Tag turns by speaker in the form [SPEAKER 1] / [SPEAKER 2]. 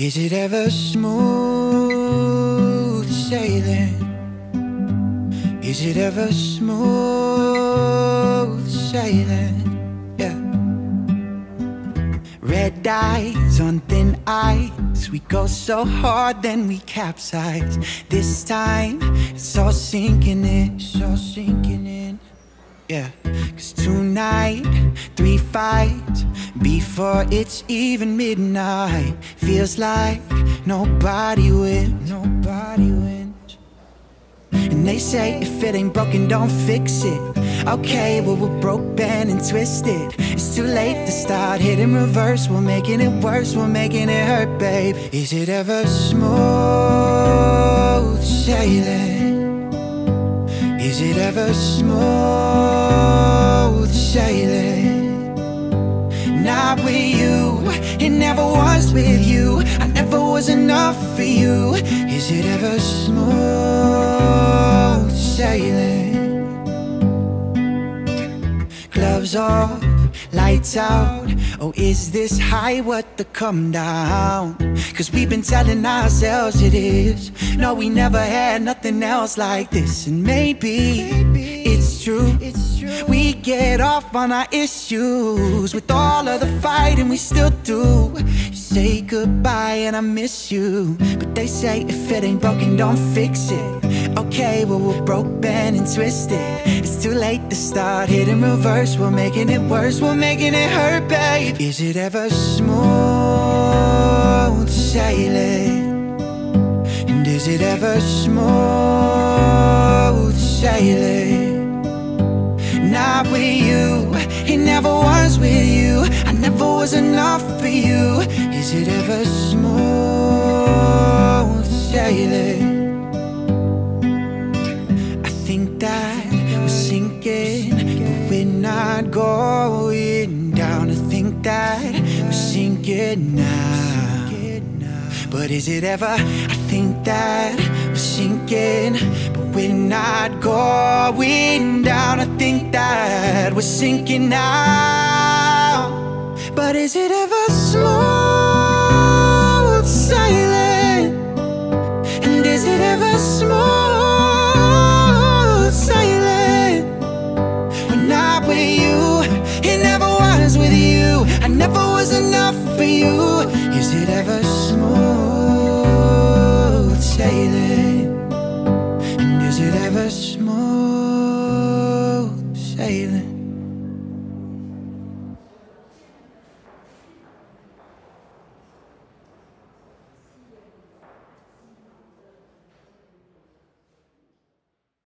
[SPEAKER 1] Is it ever smooth sailing? Is it ever smooth sailing? Yeah. Red eyes on thin ice. We go so hard, then we capsize. This time, it's all sinking in. It's all sinking in. Yeah, cause tonight, three fights before it's even midnight. Feels like nobody wins, nobody wins. And they say if it ain't broken, don't fix it. Okay, well, we're broke, bent, and twisted. It's too late to start hitting reverse. We're making it worse, we're making it hurt, babe. Is it ever smooth sailing? Is it ever smooth sailing? Not with you, it never was with you. I never was enough for you. Is it ever smooth sailing? Gloves off, lights out. Oh, is this high what the come down? Cause we've been telling ourselves it is. No, we never had nothing else like this. And maybe get off on our issues with all of the fighting we still do. You say goodbye and I miss you. But they say if it ain't broken, don't fix it. Okay, well, we're broke, bent, and twisted. It's too late to start hitting reverse. We're making it worse, we're making it hurt, babe. Is it ever smooth sailing? And is it ever smooth sailing? Not with you, it never was with you. I never was enough for you. Is it ever smooth sailing? I think that we're sinking, but we're not going down. I think that we're sinking now. But is it ever? I think that we're sinking, we're not going down. I think that we're sinking now. But is it ever smooth